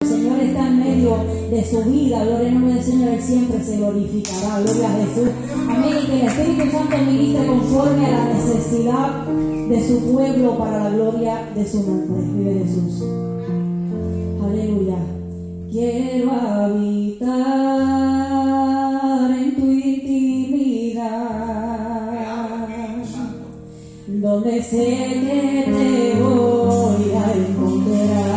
El Señor está en medio de su vida. Gloria al nombre del Señor, Él siempre se glorificará. Gloria a Jesús. Amén. Y que el Espíritu Santo ministre conforme a la necesidad de su pueblo para la gloria de su nombre. Vive Jesús. Aleluya. Quiero habitar en tu intimidad, donde sé que te voy a encontrar.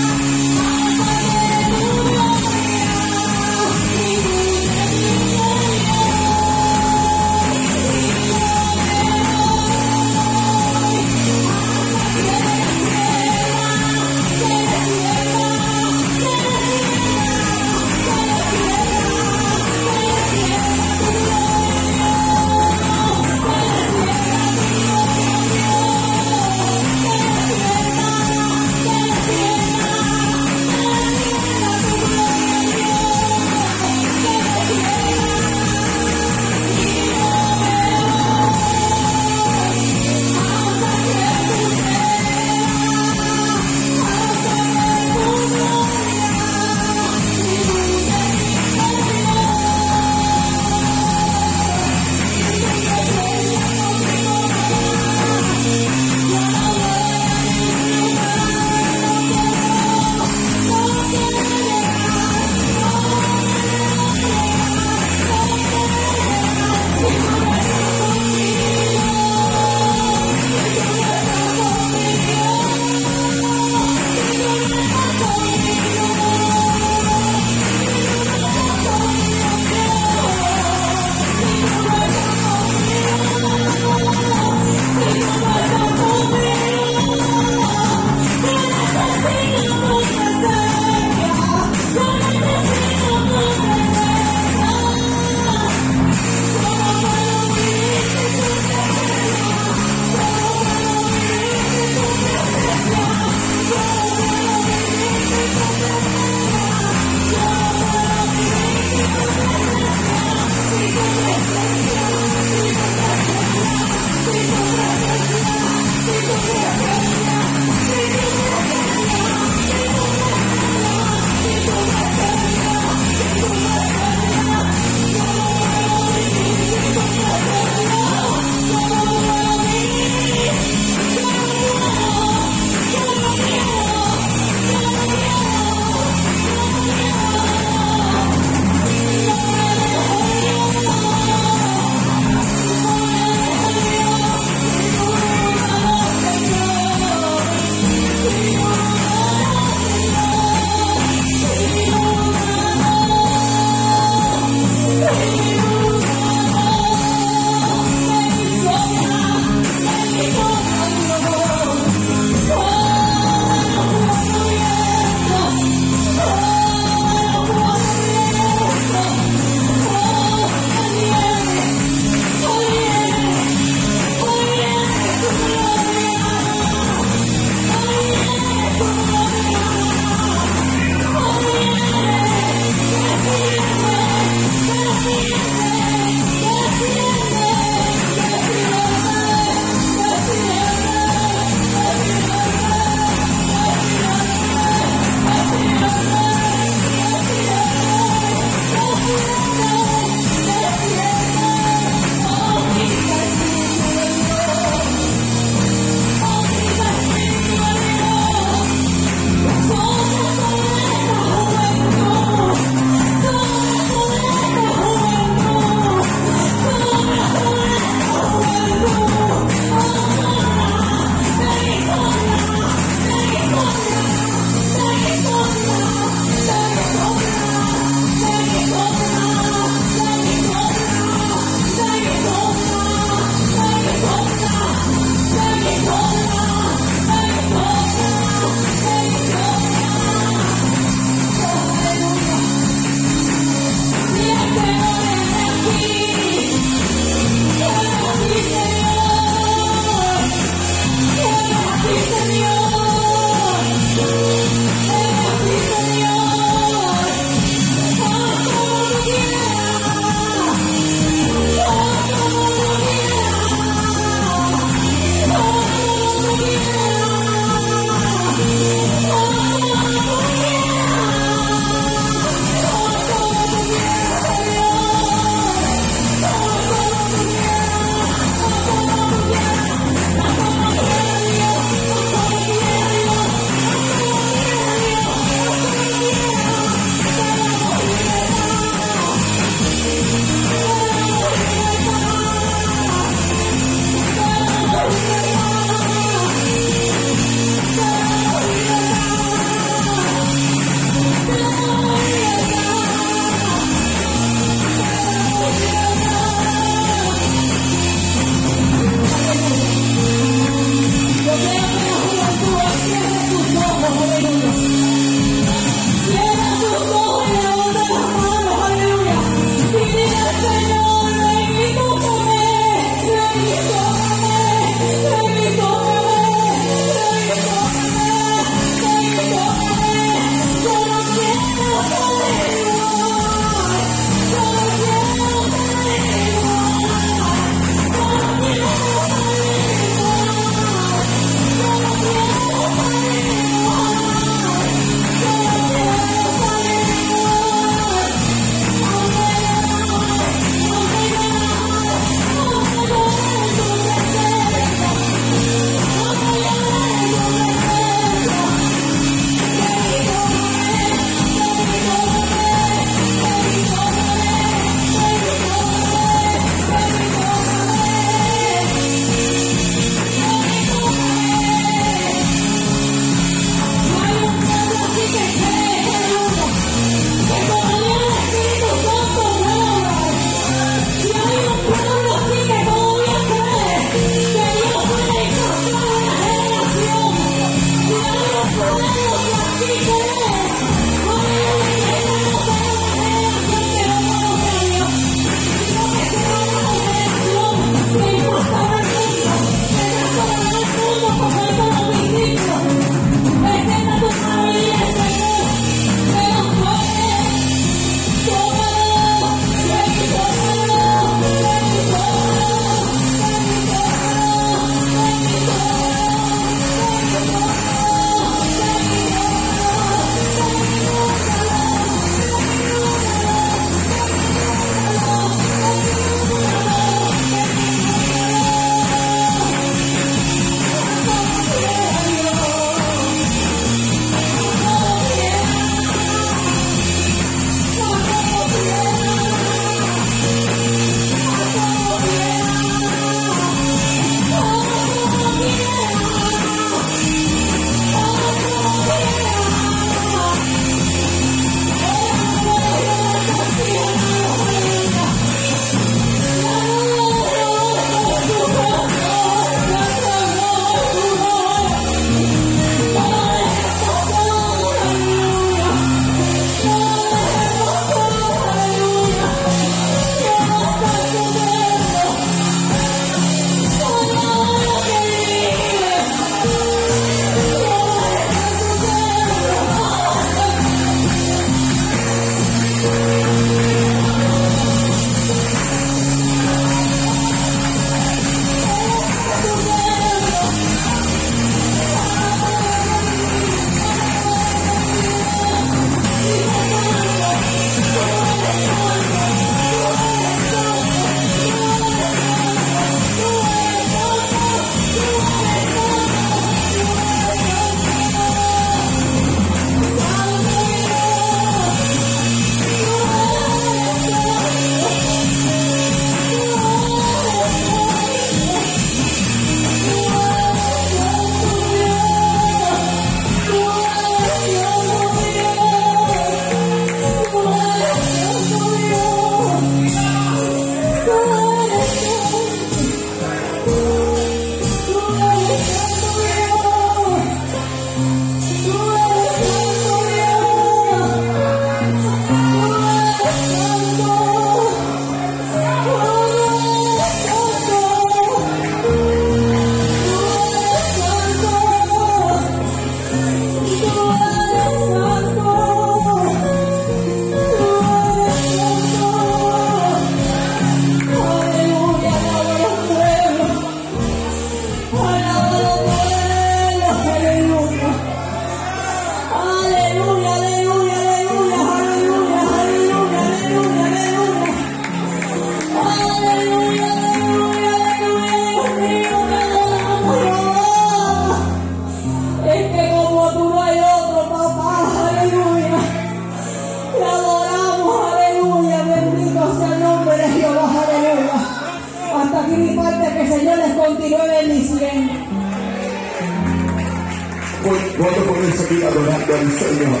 Al Señor?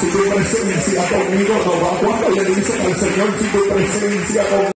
Si tu presencia conmigo no va, ¿cuánto le dicen al Señor si tu presencia conmigo?